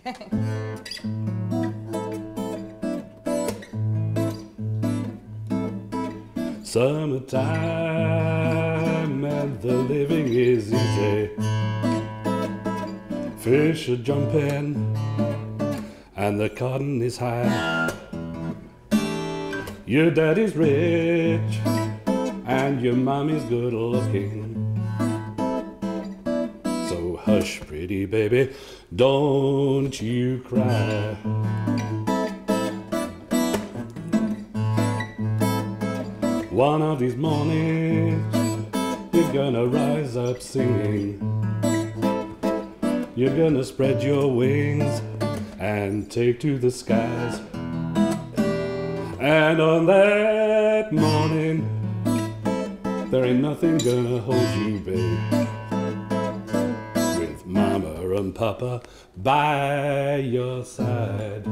Summertime and the living is easy. Fish are jumping and the cotton is high. Your daddy's rich and your mommy's good looking. Hush, pretty baby, don't you cry. One of these mornings, you're gonna rise up singing. You're gonna spread your wings and take to the skies. And on that morning, there ain't nothing gonna hold you, babe. And papa by your side.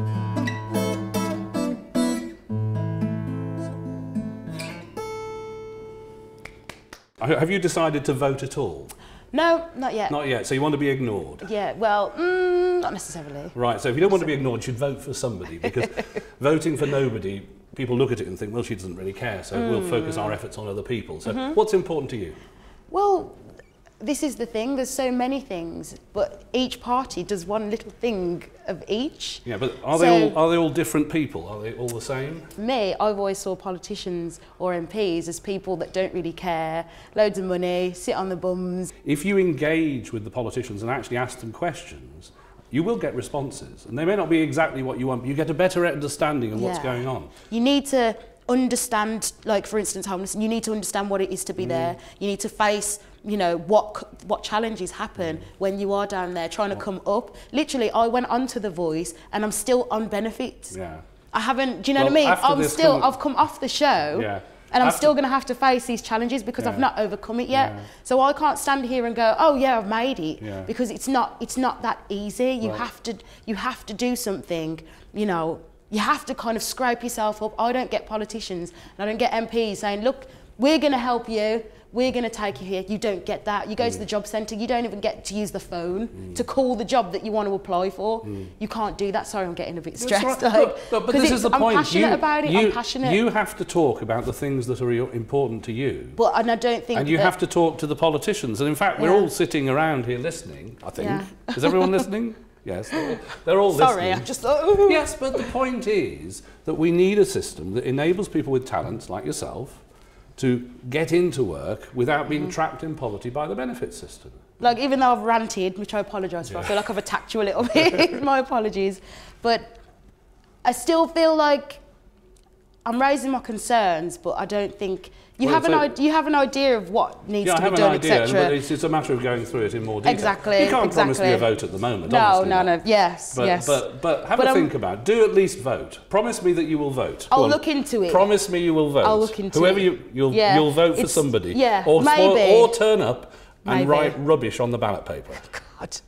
Have you decided to vote at all? No, not yet. Not yet. So you want to be ignored? Yeah, well, mm, not necessarily. Right. So if you don't want to be ignored, you should vote for somebody because voting for nobody, people look at it and think, well, she doesn't really care, so we'll focus our efforts on other people. So what's important to you? This is the thing. There's so many things, but each party does one little thing of each. Yeah, but are they all are they all different people? Are they all the same? For me, I've always saw politicians or MPs as people that don't really care, loads of money, sit on the bums. If you engage with the politicians and actually ask them questions, you will get responses, and they may not be exactly what you want, but you get a better understanding of what's going on. You need to understand, like for instance, homeless. You need to understand what it is to Mm. be there. You need to face, you know, what what challenges happen when you are down there trying to come up. Literally, I went onto the Voice, and I'm still on benefits. Yeah. I haven't. Do you know Well, what I mean? I'm still. come- I've come off the show. Yeah. And I'm After- still going to have to face these challenges because I've not overcome it yet. Yeah. So I can't stand here and go, "Oh yeah, I've made it," Yeah. because it's not. It's not that easy. You Right. have to. You have to do something. You know. You have to kind of scrape yourself up. I don't get politicians and I don't get MPs saying, "Look, we're going to help you. We're going to take you here." You don't get that. You go Mm. to the job centre. You don't even get to use the phone to call the job that you want to apply for. You can't do that. Sorry, I'm getting a bit stressed. right. Like, but this is the I'm point. passionate you, about it. You, I'm passionate. You have to talk about the things that are important to you. but and I don't think. And you have to talk to the politicians. And in fact, we're Yeah. all sitting around here listening, I think. Yeah. Is everyone listening? Yes, they're they're all Sorry, listening. I just. "Ooh." Yes, but the point is that we need a system that enables people with talents like yourself to get into work without being Mm-hmm. trapped in poverty by the benefit system. Like even though I've ranted, which I apologise for, I feel like I've attacked you a little bit. My apologies, but I still feel like I'm raising my concerns, but I don't think you Well, have an so-. You have an idea of what needs Yeah, I to have be an done, idea, etc. but it's, it's a matter of going through it in more detail. Exactly, You can't promise me a vote at the moment. No, no, no. Yes, But, yes. but, but have But, a um, think about it. Do at least vote. Promise me that you will vote. I'll on. look into it. Promise me you will vote. I'll look into Whoever it. you, you'll, Yeah, you'll vote for somebody. yeah, or, maybe. or turn up and Maybe. write rubbish on the ballot paper. God.